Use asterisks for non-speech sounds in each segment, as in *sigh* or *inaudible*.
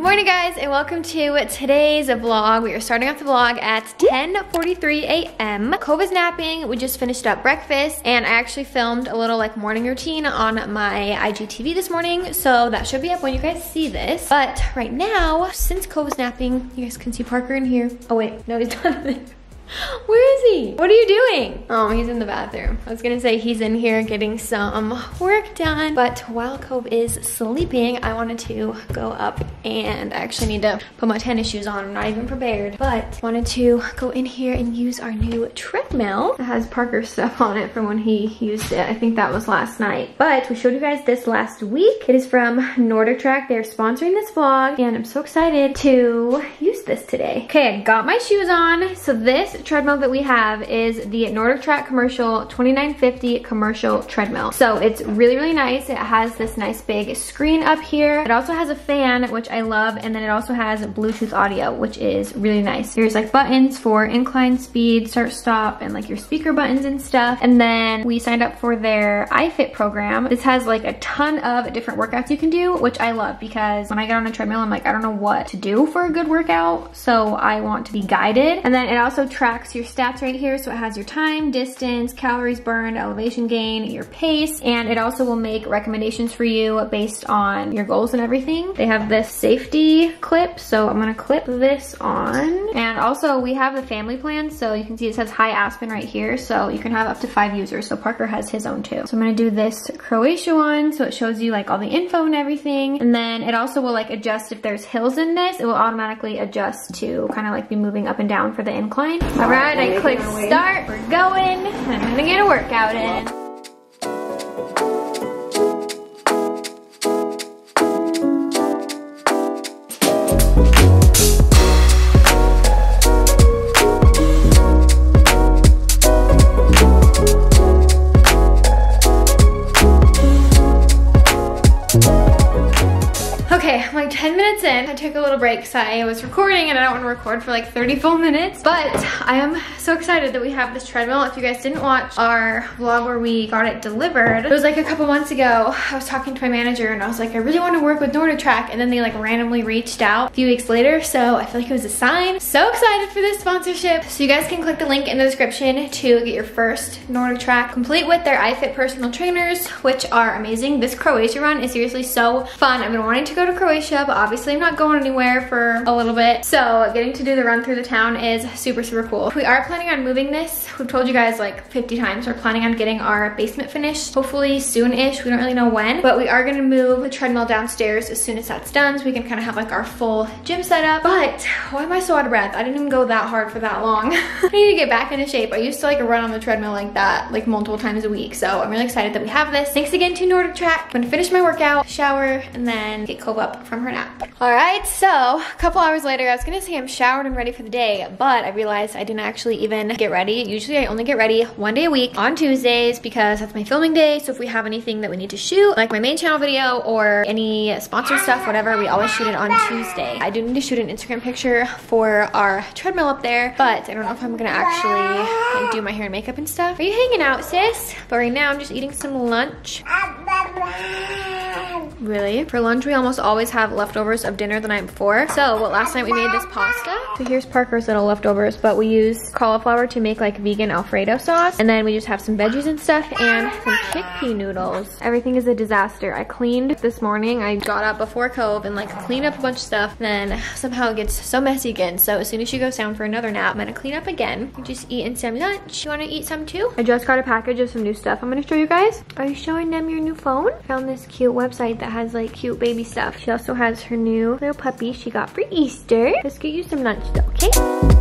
Morning guys and welcome to today's vlog. We are starting off the vlog at 10.43 a.m. Cove is napping. We just finished up breakfast and I actually filmed a little like morning routine on my IGTV this morning. So that should be up when you guys see this. But right now, since Cove is napping, you guys can see Parker in here. Oh wait, no he's not there. Where is he? What are you doing? Oh, he's in the bathroom. I was gonna say he's in here getting some work done, but while Cove is sleeping, I wanted to go up and I actually need to put my tennis shoes on. I'm not even prepared, but wanted to go in here and use our new treadmill. It has Parker stuff on it from when he used it. I think that was last night, but we showed you guys this last week. It is from NordicTrack. They're sponsoring this vlog and I'm so excited to use this today. Okay, I got my shoes on. So this treadmill that we have is the NordicTrack Commercial 2950 Commercial Treadmill. So it's really, really nice. It has this nice big screen up here. It also has a fan, which I love, and then it also has Bluetooth audio, which is really nice. There's like buttons for incline speed, start, stop, and like your speaker buttons and stuff. And then we signed up for their iFit program. This has like a ton of different workouts you can do, which I love because when I get on a treadmill, I'm like, I don't know what to do for a good workout. So I want to be guided. And then it also tracks tracks your stats right here. So it has your time, distance, calories burned, elevation gain, your pace, and it also will make recommendations for you based on your goals and everything. They have this safety clip, so I'm gonna clip this on. And also we have the family plan, so you can see it says hi Aspyn right here, so you can have up to five users. So Parker has his own too. So I'm gonna do this Croatia one, so it shows you like all the info and everything. And then it also will like adjust if there's hills in this, it will automatically adjust to kind of like be moving up and down for the incline. All right, I click start, we're going, I'm gonna get a workout in. Little break because I was recording and I don't want to record for like 30 full minutes. But I am so excited that we have this treadmill. If you guys didn't watch our vlog where we got it delivered, it was like a couple months ago. I was talking to my manager and I was like, I really want to work with NordicTrack. And then they like randomly reached out a few weeks later. So I feel like it was a sign. So excited for this sponsorship. So you guys can click the link in the description to get your first NordicTrack complete with their iFit personal trainers, which are amazing. This Croatia run is seriously so fun. I've been wanting to go to Croatia, but obviously I'm not going anywhere for a little bit. So getting to do the run through the town is super, super cool. We are planning on moving this. We've told you guys like 50 times. We're planning on getting our basement finished, hopefully soon-ish. We don't really know when, but we are gonna move the treadmill downstairs as soon as that's done so we can kind of have like our full gym setup. But why am I so out of breath? I didn't even go that hard for that long. *laughs* I need to get back into shape. I used to like run on the treadmill like that like multiple times a week. So I'm really excited that we have this. Thanks again to NordicTrack. I'm gonna finish my workout, shower, and then get Cove up from her nap. All right, so a couple hours later, I was gonna say I'm showered and ready for the day, but I realized I didn't actually even get ready. Usually I only get ready one day a week on Tuesdays because that's my filming day. So if we have anything that we need to shoot, like my main channel video or any sponsored stuff, whatever, we always shoot it on Tuesday. I do need to shoot an Instagram picture for our treadmill up there, but I don't know if I'm gonna actually like, do my hair and makeup and stuff. Are you hanging out, sis? But right now I'm just eating some lunch. Really? For lunch, we almost always have leftovers of dinner the night before. So last night we made this pasta. So here's Parker's little leftovers, but we use cauliflower to make like vegan Alfredo sauce. And then we just have some veggies and stuff and some chickpea noodles. Everything is a disaster. I cleaned this morning. I got up before Cove and like cleaned up a bunch of stuff. Then somehow it gets so messy again. So as soon as she goes down for another nap, I'm gonna clean up again. Just eating some lunch. You wanna eat some too? I just got a package of some new stuff I'm gonna show you guys. Are you showing them your new phone? Found this cute website has like cute baby stuff. She also has her new little puppy she got for Easter. Let's get you some lunch though, okay?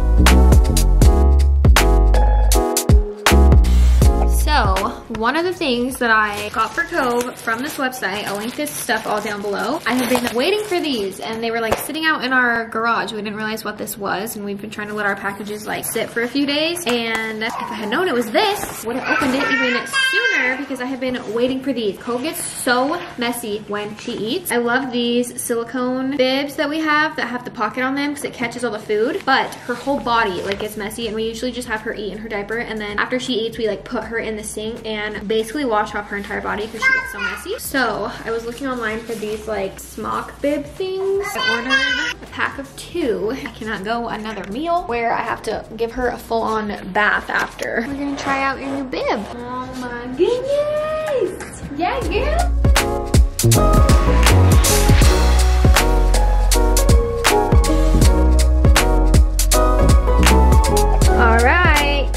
One of the things that I got for Cove from this website, I'll link this stuff all down below. I have been waiting for these and they were like sitting out in our garage. We didn't realize what this was and we've been trying to let our packages like sit for a few days. And if I had known it was this, would have opened it even sooner because I have been waiting for these. Cove gets so messy when she eats. I love these silicone bibs that we have that have the pocket on them because it catches all the food, but her whole body like gets messy and we usually just have her eat in her diaper and then after she eats, we like put her in the sink and and basically wash off her entire body because she gets so messy. So I was looking online for these like smock bib things. I ordered a pack of two. I cannot go another meal where I have to give her a full-on bath after. We're gonna try out your new bib. Oh my goodness! Yeah, girl!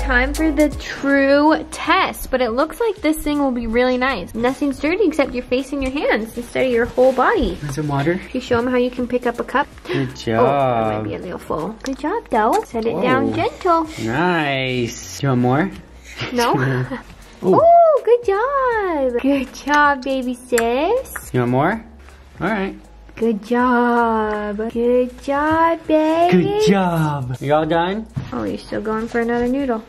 Time for the true test, but it looks like this thing will be really nice. Nothing's dirty except your face and your hands instead of your whole body. Want some water? You show them how you can pick up a cup. Good job. Oh, that might be a little full. Good job, though. Set it Whoa. down gentle. Nice. Do you want more? No. *laughs* *laughs* oh, good job. Good job, baby sis. You want more? All right. Good job. Good job, baby. Good job. You all done? Oh, you're still going for another noodle.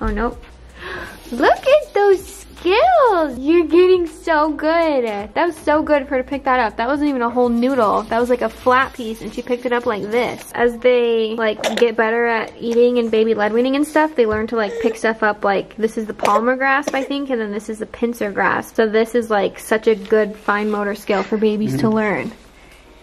Oh, nope. *gasps* Look at those skills. You're getting so good. That was so good for her to pick that up. That wasn't even a whole noodle. That was like a flat piece and she picked it up like this. As they like get better at eating and baby led weaning and stuff, they learn to like pick stuff up like this is the palmar grasp, I think, and then this is the pincer grasp. So this is like such a good fine motor skill for babies mm -hmm. to learn.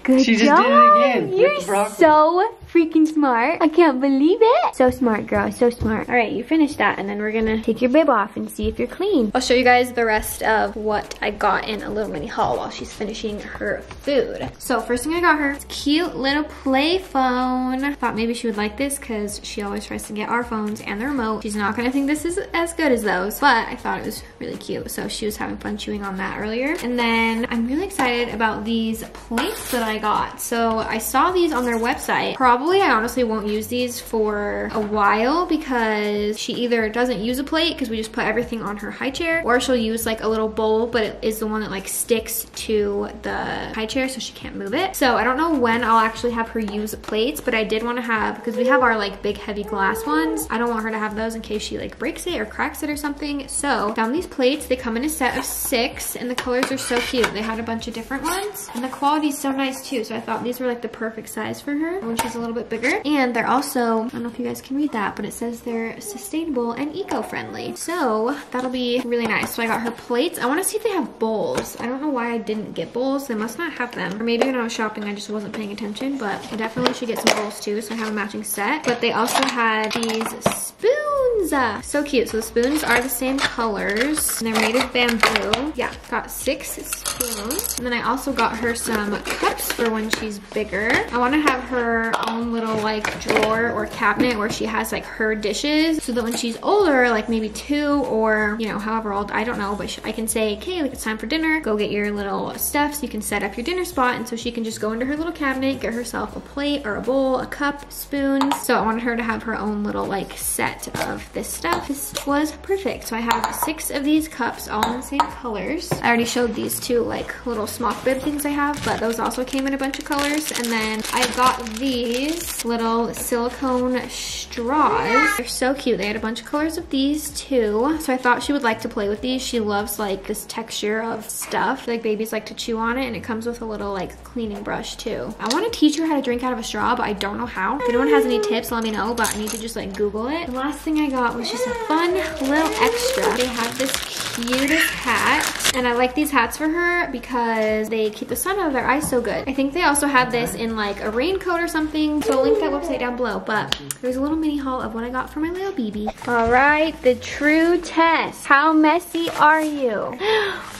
Good she job. just did it again. You're so freaking smart. I can't believe it. So smart, girl. So smart. All right, you finished that, and then we're gonna take your bib off and see if you're clean. I'll show you guys the rest of what I got in a little mini haul while she's finishing her food. So first thing I got her, cute little play phone. Thought maybe she would like this because she always tries to get our phones and the remote. She's not gonna think this is as good as those, but I thought it was really cute. So she was having fun chewing on that earlier. And then I'm really excited about these plates that I got. So I saw these on their website. Probably Probably I honestly won't use these for a while because she either doesn't use a plate because we just put everything on her high chair or she'll use like a little bowl but it is the one that like sticks to the high chair so she can't move it. So I don't know when I'll actually have her use plates but I did want to have because we have our like big heavy glass ones. I don't want her to have those in case she like breaks it or cracks it or something. So found these plates. They come in a set of six and the colors are so cute. They had a bunch of different ones and the quality is so nice too. So I thought these were like the perfect size for her when she's a little little bit bigger. And they're also, I don't know if you guys can read that, but it says they're sustainable and eco-friendly. So that'll be really nice. So I got her plates. I want to see if they have bowls. I don't know why I didn't get bowls. They must not have them. Or maybe when I was shopping, I just wasn't paying attention, but I definitely should get some bowls too. So I have a matching set. But they also had these spoons. So cute. So the spoons are the same colors. They're made of bamboo. Yeah, got six spoons. And then I also got her some cups for when she's bigger. I want to have her little like drawer or cabinet where she has like her dishes so that when she's older, like maybe two or, you know, however old, I don't know, but I can say, okay, like it's time for dinner, go get your little stuff so you can set up your dinner spot. And so she can just go into her little cabinet, get herself a plate or a bowl, a cup, spoons. So I wanted her to have her own little like set of this stuff. This was perfect. So I have six of these cups all in the same colors. I already showed these two like little smock bib things I have, but those also came in a bunch of colors. And then I got these little silicone straws. They're so cute. They had a bunch of colors of these too. So I thought she would like to play with these. She loves like this texture of stuff. Like babies like to chew on it and it comes with a little like cleaning brush too. I want to teach her how to drink out of a straw, but I don't know how. If anyone has any tips, let me know, but I need to just like Google it. The last thing I got was just a fun little extra. They have this cutest hat and I like these hats for her because they keep the sun out of their eyes so good. I think they also had this in like a raincoat or something. So I'll link that website down below. But there's a little mini haul of what I got for my little baby. All right, the true test. How messy are you? *gasps*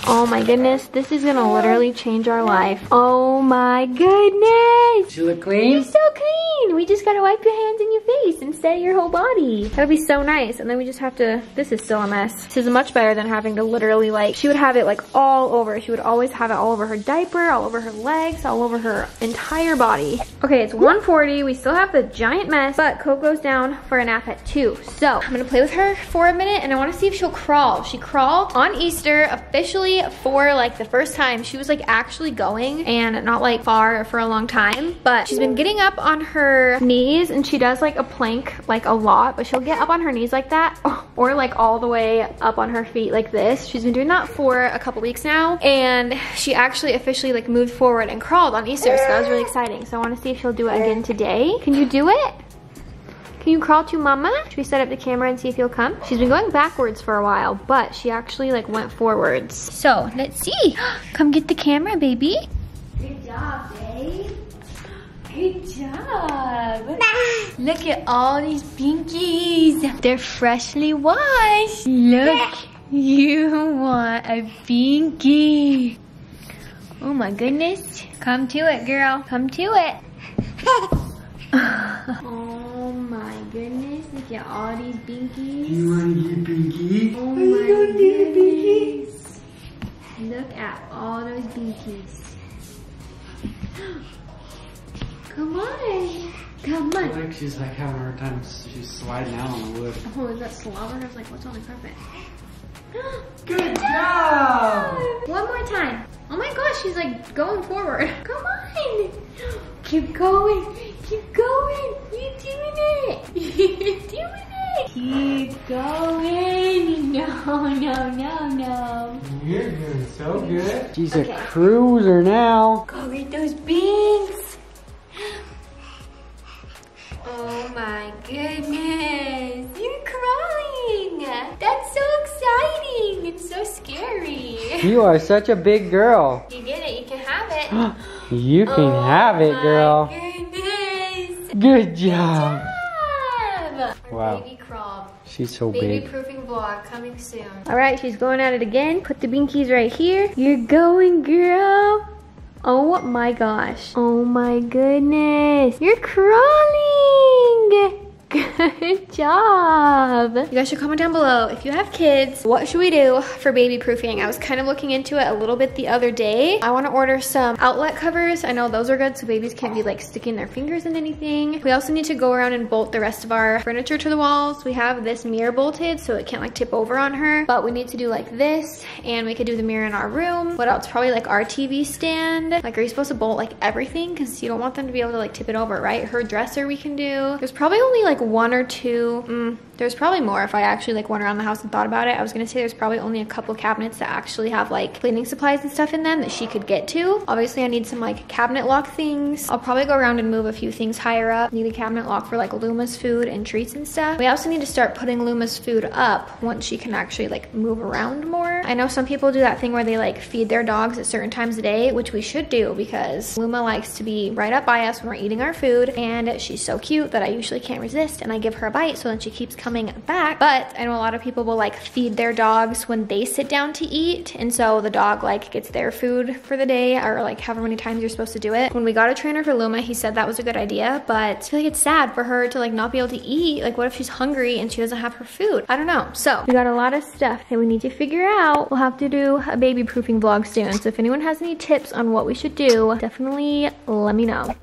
Oh my goodness, this is gonna literally change our life. Oh my goodness. You look clean? You're so clean. We just gotta wipe your hands and your face instead of your whole body. That would be so nice. And then we just have to, this is still a mess. This is much better than having to literally like, she would have it like all over. She would always have it all over her diaper, all over her legs, all over her entire body. Okay, it's 140. We still have the giant mess, but Coco's down for a nap at two. So I'm gonna play with her for a minute and I wanna see if she'll crawl. She crawled on Easter officially for like the first time. She was like actually going and not like far for a long time, but she's been getting up on her knees and she does like a plank like a lot, but she'll get up on her knees like that *laughs* or like all the way up on her feet like this. She's been doing that for a couple weeks now and she actually officially like moved forward and crawled on Easter so that was really exciting. So I want to see if she'll do it again today. Can you do it? Can you crawl to mama? Should we set up the camera and see if you'll come? She's been going backwards for a while, but she actually like went forwards. So let's see. *gasps* Come get the camera, baby. Good job, babe. Good job. Look at all these binkies. They're freshly washed. Look, you want a binky. Oh my goodness. Come to it, girl. Come to it. *laughs* oh my goodness. Look at all these binkies. You want to get Pinky? Oh my goodness. Look at all those binkies. *gasps* *gasps* *gasps* Come on. Come on. Like she's like having a hard time. She's sliding out on the wood. Oh, is that slobber? I was like, what's on the carpet? *gasps* Good job! One more time. Oh my gosh, she's like going forward. *laughs* Come on. Keep going. Keep going. You're doing it. *laughs* You're doing it. Keep going. No, no, no, no. You're doing so good. She's Okay. a cruiser now. Go get those beans. My goodness. You're crawling. That's so exciting. It's so scary. You are such a big girl. You get it. You can have it. *gasps* you can Oh have it, my girl. Goodness. Good job. Job. Wow. Baby crawl. She's so Baby big. proofing vlog coming soon. All right, she's going at it again. Put the binkies right here. You're going, girl. Oh my gosh. Oh my goodness. You're crawling. Good *laughs* job. You guys should comment down below if you have kids, what should we do for baby proofing? I was kind of looking into it a little bit the other day. I want to order some outlet covers. I know those are good so babies can't be like sticking their fingers in anything. We also need to go around and bolt the rest of our furniture to the walls. We have this mirror bolted so it can't like tip over on her, but we need to do like this and we could do the mirror in our room. What else? Probably like our TV stand. Like are you supposed to bolt like everything? Because you don't want them to be able to like tip it over, right? Her dresser we can do. There's probably only like one or two. Mm, there's probably more if I actually like went around the house and thought about it. I was gonna say there's probably only a couple cabinets that actually have like cleaning supplies and stuff in them that she could get to. Obviously I need some like cabinet lock things. I'll probably go around and move a few things higher up. Need a cabinet lock for like Luma's food and treats and stuff. We also need to start putting Luma's food up once she can actually like move around more. I know some people do that thing where they like feed their dogs at certain times a day, which we should do because Luma likes to be right up by us when we're eating our food and she's so cute that I usually can't resist and I give her a bite so then she keeps coming back. But I know a lot of people will like feed their dogs when they sit down to eat and so the dog like gets their food for the day or like however many times you're supposed to do it. When we got a trainer for Luma, he said that was a good idea, but I feel like it's sad for her to like not be able to eat. Like what if she's hungry and she doesn't have her food? I don't know. So we got a lot of stuff that we need to figure out. We'll have to do a baby proofing vlog soon. So if anyone has any tips on what we should do, definitely let me know.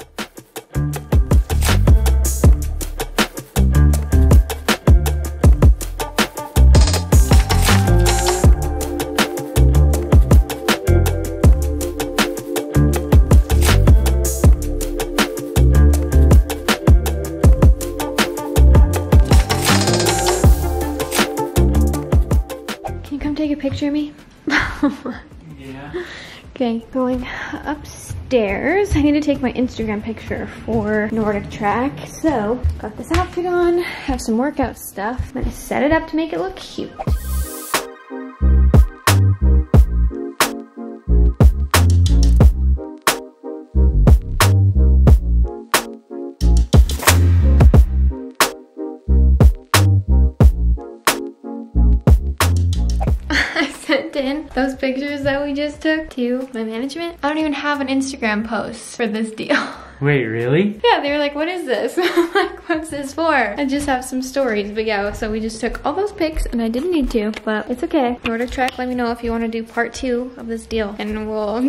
Picture of me? Yeah. *laughs* Okay, going upstairs. I need to take my Instagram picture for NordicTrack. So, got this outfit on, have some workout stuff. I'm gonna set it up to make it look cute. Pictures that we just took to my management. I don't even have an Instagram post for this deal. *laughs* Wait, really? Yeah, they were like, what is this? *laughs* Like, what's this for? I just have some stories, but yeah, so we just took all those pics and I didn't need to, but it's okay. NordicTrack, let me know if you want to do part two of this deal and we'll *laughs* do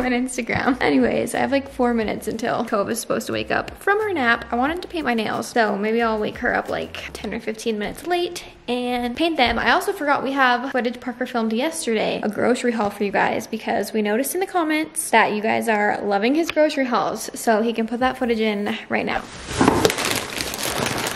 an Instagram. Anyways, I have like four minutes until Cove is supposed to wake up from her nap. I wanted to paint my nails, so maybe I'll wake her up like 10 or 15 minutes late and paint them. I also forgot we have footage Parker filmed yesterday, a grocery haul for you guys because we noticed in the comments that you guys are loving his grocery hauls. So he can put that footage in right now.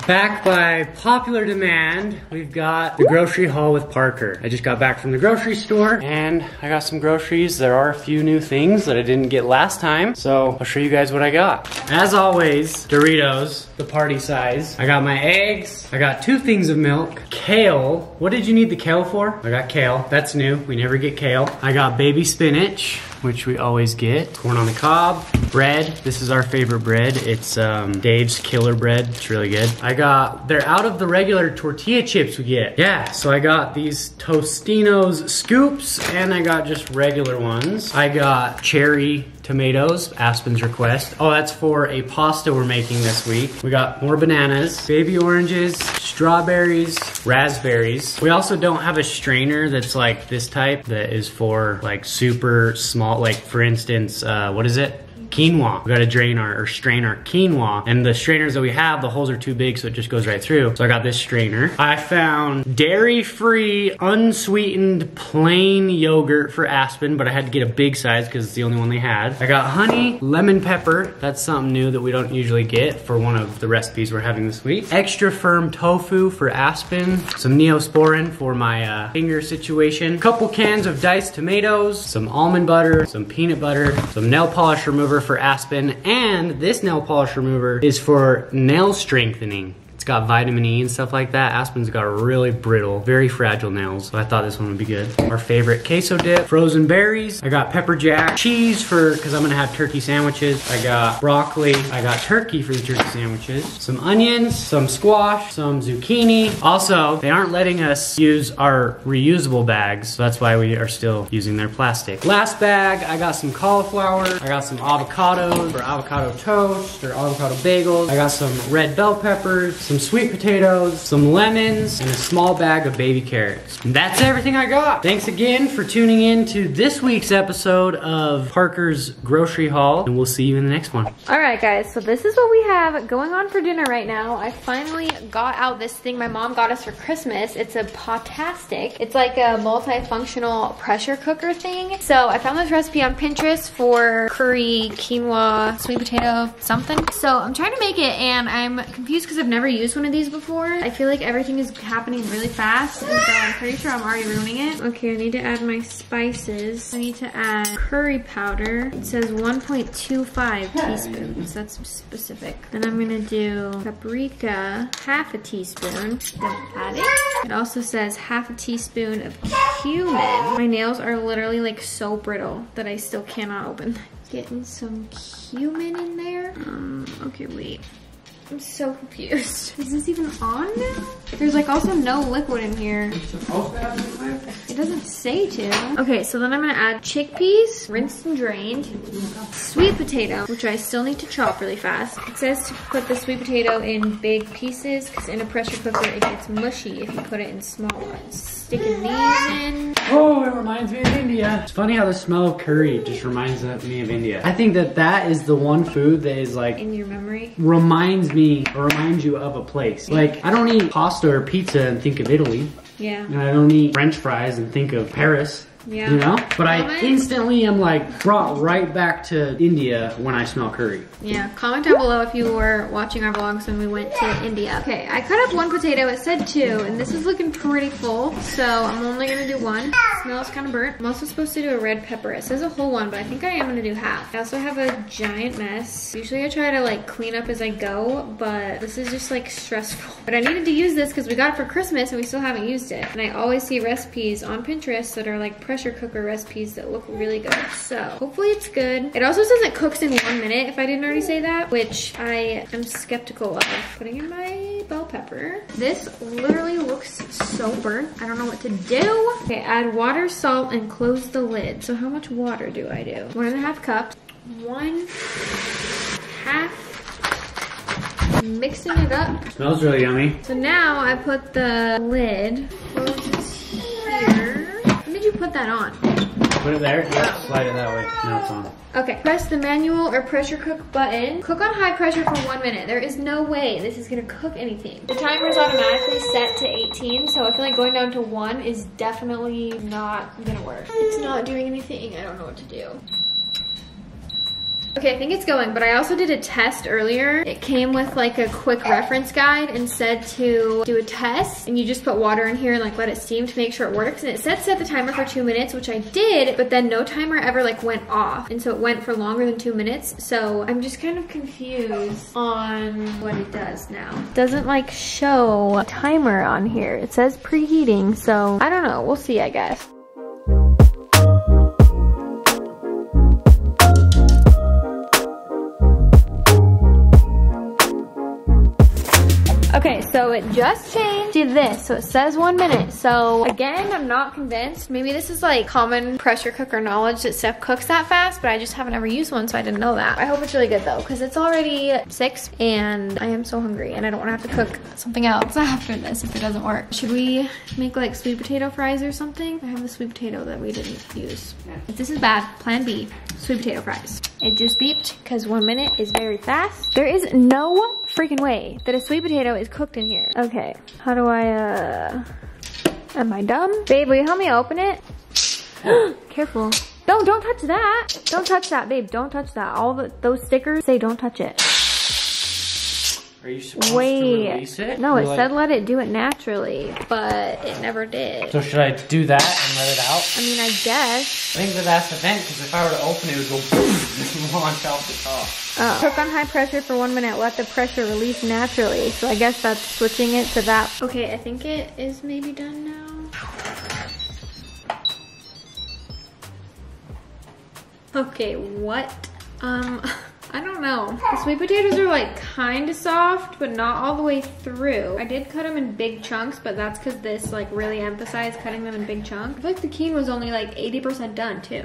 Back by popular demand, we've got the grocery haul with Parker. I just got back from the grocery store and I got some groceries. There are a few new things that I didn't get last time, so I'll show you guys what I got. As always, Doritos, the party size. I got my eggs. I got two things of milk. Kale. What did you need the kale for? I got kale. That's new. We never get kale. I got baby spinach, which we always get. Corn on the cob. Bread. This is our favorite bread. It's um, Dave's Killer Bread. It's really good. I got, they're out of the regular tortilla chips we get. Yeah, so I got these Tostitos scoops and I got just regular ones. I got cherry tomatoes, Aspyn's request. Oh, that's for a pasta we're making this week. We got more bananas, baby oranges, strawberries, raspberries. We also don't have a strainer that's like this type that is for like super small, like for instance, uh, what is it? Quinoa. We gotta drain our, or strain our quinoa. And the strainers that we have, the holes are too big so it just goes right through. So I got this strainer. I found dairy-free, unsweetened, plain yogurt for Aspyn, but I had to get a big size because it's the only one they had. I got honey, lemon pepper. That's something new that we don't usually get for one of the recipes we're having this week. Extra firm tofu for Aspyn. Some Neosporin for my uh, finger situation. Couple cans of diced tomatoes, some almond butter, some peanut butter, some nail polish remover for Aspyn, and this nail polish remover is for nail strengthening. It's got vitamin E and stuff like that. Aspyn's got really brittle, very fragile nails, so I thought this one would be good. Our favorite queso dip, frozen berries. I got pepper jack, cheese for, cause I'm gonna have turkey sandwiches. I got broccoli, I got turkey for the turkey sandwiches, some onions, some squash, some zucchini. Also, they aren't letting us use our reusable bags, so that's why we are still using their plastic. Last bag, I got some cauliflower, I got some avocados for avocado toast or avocado bagels. I got some red bell peppers, some sweet potatoes, some lemons, and a small bag of baby carrots. And that's everything I got. Thanks again for tuning in to this week's episode of Parker's Grocery Haul, and we'll see you in the next one. All right, guys, so this is what we have going on for dinner right now. I finally got out this thing my mom got us for Christmas. It's a Potastic. It's like a multifunctional pressure cooker thing. So I found this recipe on Pinterest for curry, quinoa, sweet potato, something. So I'm trying to make it and I'm confused because I've never used one of these before. I feel like everything is happening really fast and so I'm pretty sure I'm already ruining it. Okay, I need to add my spices. I need to add curry powder. It says 1.25 teaspoons. That's specific. Then I'm gonna do paprika, half a teaspoon. Don't add it. It also says half a teaspoon of cumin. My nails are literally like so brittle that I still cannot open. Getting some cumin in there. Um, okay, wait. I'm so confused. *laughs* Is this even on now? There's like also no liquid in here. It doesn't say to. Okay, so then I'm gonna add chickpeas, rinsed and drained, sweet potato, which I still need to chop really fast. It says to put the sweet potato in big pieces because in a pressure cooker it gets mushy if you put it in small ones. Sticking these in. Oh, it reminds me of India. It's funny how the smell of curry just reminds me of India. I think that that is the one food that is like In your memory. reminds me or reminds you of a place. Like I don't eat pasta or pizza and think of Italy. Yeah. And I don't eat french fries and think of Paris. Yeah. You know? But I instantly am like brought right back to India when I smell curry. Yeah, comment down below if you were watching our vlogs when we went to India. Okay, I cut up one potato, it said two, and this is looking pretty full, so I'm only gonna do one. It smells kind of burnt. I'm also supposed to do a red pepper. It says a whole one, but I think I am gonna do half. I also have a giant mess. Usually I try to like clean up as I go, but this is just like stressful. *laughs* But I needed to use this because we got it for Christmas and we still haven't used it. And I always see recipes on Pinterest that are like pressure cooker recipes that look really good. So hopefully it's good. It also says it cooks in one minute if I didn't already say that, which I am skeptical of. Putting in my bell pepper. This literally looks so burnt. I don't know what to do. Okay, add water, salt, and close the lid. So how much water do I do? One and a half cups. One half. Mixing it up. Smells really yummy. So now I put the lid closes here. When did you put that on? Put it there. Yeah, slide it that way. Now it's on. Okay, press the manual or pressure cook button. Cook on high pressure for one minute. There is no way this is gonna cook anything. The timer is automatically set to 18, so I feel like going down to one is definitely not gonna work. It's not doing anything. I don't know what to do. Okay, I think it's going, but I also did a test earlier. It came with like a quick reference guide and said to do a test and you just put water in here and like let it steam to make sure it works. And it said set the timer for two minutes, which I did, but then no timer ever like went off. And so it went for longer than two minutes. So I'm just kind of confused on what it does now. Doesn't like show timer on here. It says preheating, so I don't know. We'll see, I guess. So it just changed to this. So it says one minute. So again, I'm not convinced. Maybe this is like common pressure cooker knowledge that stuff cooks that fast, but I just haven't ever used one, so I didn't know that. I hope it's really good though, because it's already six and I am so hungry and I don't want to have to cook something else *laughs* after this if it doesn't work. Should we make like sweet potato fries or something? I have the sweet potato that we didn't use. If this is bad, plan B, sweet potato fries. It just beeped because one minute is very fast. There is no freaking way that a sweet potato is cooked in here. Okay, how do I, uh, am I dumb? Babe, will you help me open it? *gasps* Careful. Don't, don't touch that. Don't touch that, babe. Don't touch that. All the, those stickers say don't touch it. Are you supposed to Wait. release it? No, it Like- said let it do it naturally, but it never did. So should I do that and let it out? I mean, I guess. I think that that's the vent because if I were to open it, it would go boom and *laughs* launch out the top. Oh. Cook on high pressure for one minute. Let the pressure release naturally. So I guess that's switching it to that. Okay, I think it is maybe done now. Okay, what? Um, *laughs* I don't know. The sweet potatoes are like kind of soft, but not all the way through. I did cut them in big chunks, but that's because this like really emphasized cutting them in big chunks. I feel like the quinoa was only like 80% done too.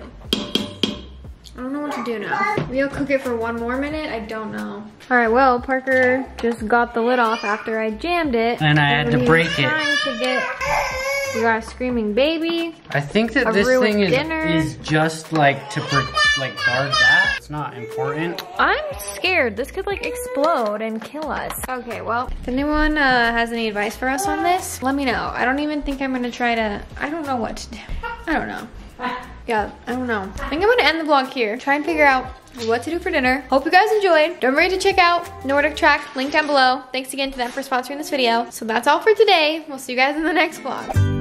I don't know what to do now. Maybe I'll cook it for one more minute. I don't know. All right, well, Parker just got the lid off after I jammed it. And I had to break it. To get, we got a screaming baby. I think that this thing is, dinner. is just like to like guard that. It's not important. I'm scared. This could like explode and kill us. Okay, well, if anyone uh, has any advice for us on this, let me know. I don't even think I'm gonna try to, I don't know what to do. I don't know. Yeah, I don't know. I think I'm gonna end the vlog here. Try and figure out what to do for dinner. Hope you guys enjoyed. Don't forget to check out NordicTrack, link down below. Thanks again to them for sponsoring this video. So that's all for today. We'll see you guys in the next vlog.